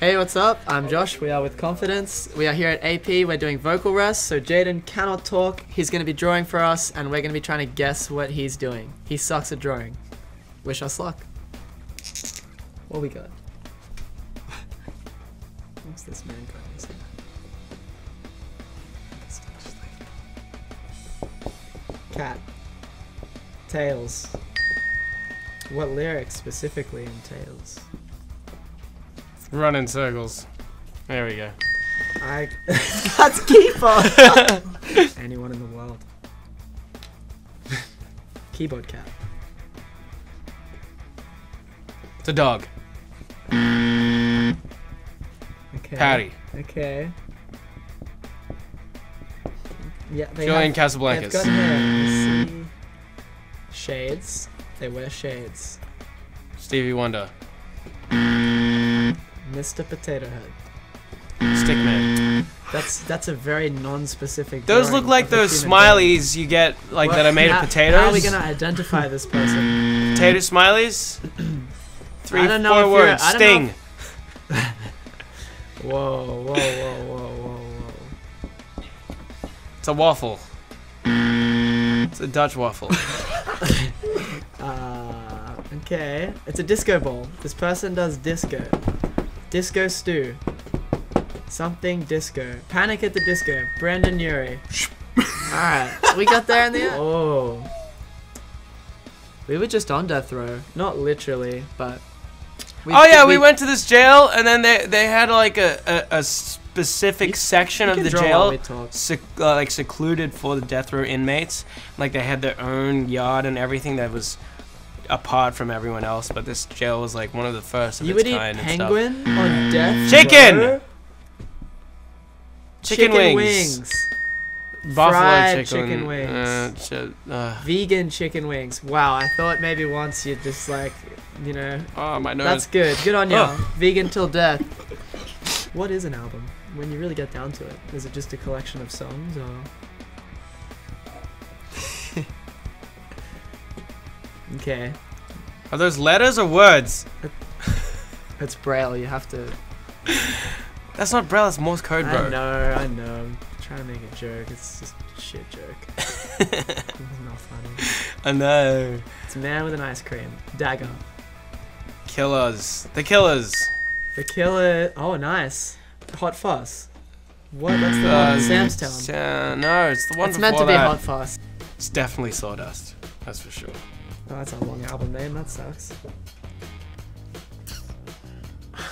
Hey, what's up? I'm Josh. We are with Confidence. We are here at AP. We're doing vocal rest. So Jayden cannot talk. He's going to be drawing for us, and we're going to be trying to guess what he's doing. He sucks at drawing. Wish us luck. What we got? What's this man got? Cat. Tails. What lyrics specifically in Tails? Run in circles. There we go. I. That's Keeper! Anyone in the world. Keyboard cat. It's a dog. Okay. Patty. Okay. Yeah, they Julian have, Casablancas. they've got hair. Shades. They wear shades. Stevie Wonder. Mr. Potato Head. Stickman. That's that's a very non-specific. Those look like those human being. smileys you get like What- that are made how- of potatoes. How are we gonna identify this person? Potato smileys. Three, I don't know four if you're- words. I don't know Sting. Whoa, whoa, whoa, whoa, whoa, whoa. It's a waffle. It's a Dutch waffle. Uh, okay. It's a disco ball. This person does disco. Disco Stu. Something disco. Panic at the disco. Brendon Urie. Alright. We got there in the end. Oh. We were just on death row. Not literally, but. oh yeah, we, went to this jail and then they they had like a, a, a specific You- section you of the jail sec- uh, like secluded for the death row inmates. Like they had their own yard and everything that was apart from everyone else. But this jail was like one of the first of You its would eat kind and stuff. penguin on death Chicken! row? Chicken, wings. wings. Buffalo Fried chicken, chicken wings. Uh, chi- uh, Vegan chicken wings. Wow, I thought maybe once you'd just like, you know, oh my nose. That's good. Good on you. Oh. Vegan till death. What is an album? When you really get down to it, is it just a collection of songs or? Okay, Are those letters or words? it's braille. You have to. That's not braille. That's Morse code, bro. I know. I know. I'm trying to make a joke. It's just a shit joke. it's not funny. I know. It's a man with an ice cream. Dagger. Killers. The killers. The killer. Oh, nice. Hot Fuss. What? That's the Uh, one. Sam's Town. Sa- no, it's the one It's meant to be that. Hot Fuss. It's definitely Sawdust. That's for sure. Oh, that's a long album name. That sucks.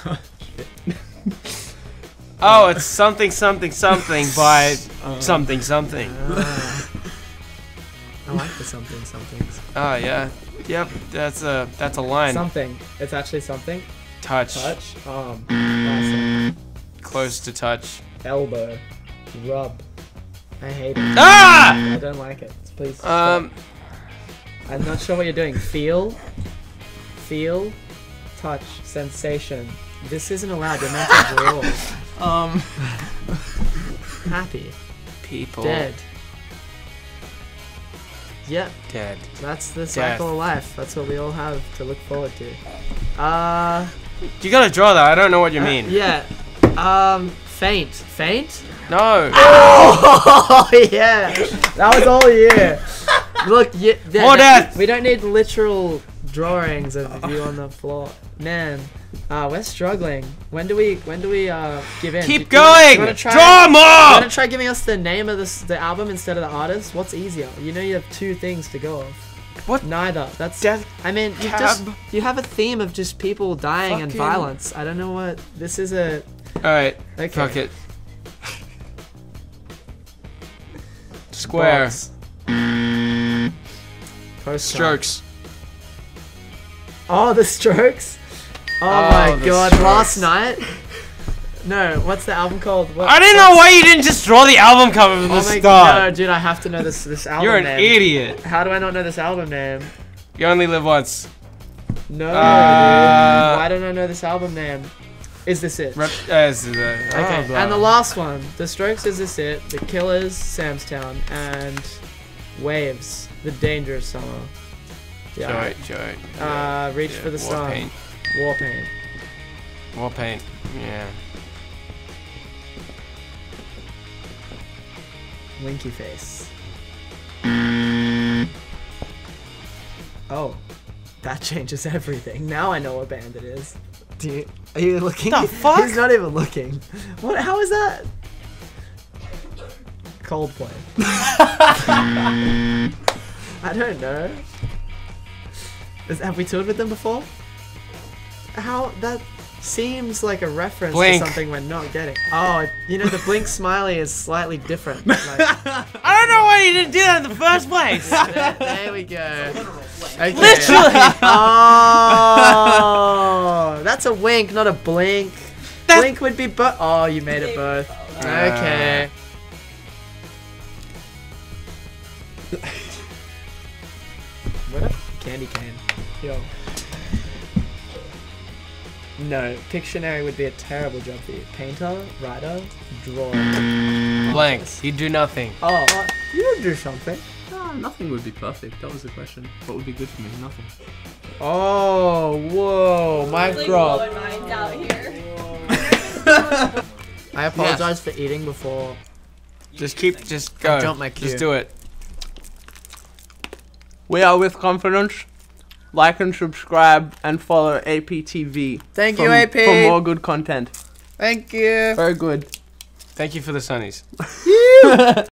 Oh, it's something, something, something by something, something. Ah. I like the something somethings. Oh yeah. Yep. That's a that's a line. Something. It's actually something. touch. Touch. Arm. Awesome. Close to touch. Elbow. Rub. I hate it. Ah! I don't like it. Please. stop. I'm not sure what you're doing. Feel. Feel. Touch. Sensation. This isn't allowed. You're meant to draw. Um. Happy. People. Dead. Yep. Dead. That's the cycle of life. That's what we all have to look forward to. Uh. You gotta draw that. I don't know what you uh, mean. yeah. Um. Faint. Faint? No. Oh yeah. That was all year. Look, yeah, More th- death. We don't need literal drawings of you on the floor, man. Uh, we're struggling. When do we? When do we uh give in? Keep Do- do you do going. you try- Draw You more. wanna try giving us the name of this the album instead of the artist? What's easier? You know you have two things to go off. What? Neither. That's. Death. I mean, you just you have a theme of just people dying and violence. I don't know what this is a. All right. Okay. Fuck it. Square. Box. Postcard. Strokes. Oh, the Strokes. Oh, Oh, my god! Strokes. Last night. No, what's the album called? What, I didn't know why you didn't just draw the album cover from Oh the my start. god, no, dude! I have to know this this album You're an name. idiot. How do I not know this album name? You only live once. No, Uh, dude. Why don't I know this album name? Is this it? Rep- uh, this is a- Okay, oh, and the last one, The Strokes is this it, The Killers, Sam's Town, and Waves, The Dangerous Summer. Yeah. Joy, joy. Uh, Reach yeah, for the war Sun, paint. War Paint. More paint. Yeah. Winky face. Oh, that changes everything. Now I know what band it is. Do you, are you looking? The fuck? He's not even looking. What? How is that? Coldplay. I don't know. Is, have we toured with them before? How that seems like a reference Blink. to something we're not getting. Oh, you know the blink smiley is slightly different. Like, I don't know why you didn't do that in the first place. there, there we go. Okay. Literally. Oh, that's a wink, not a blink. That- blink would be both. Oh, you made it both. Okay. what a candy cane. Yo. No, Pictionary would be a terrible job for you. Painter, writer, drawer. Blank. You do nothing. Oh, you would do something. Ah, nothing would be perfect. That was the question. What would be good for me? Nothing. Oh, whoa, mic Like drop. blowing minds out here. I apologize for eating before. Just keep. Just go. jumped my cue. Just do it. We are with confidence. Like and subscribe and follow APTV. Thank from- you, AP. For more good content. Thank you. Very good. Thank you for the sunnies.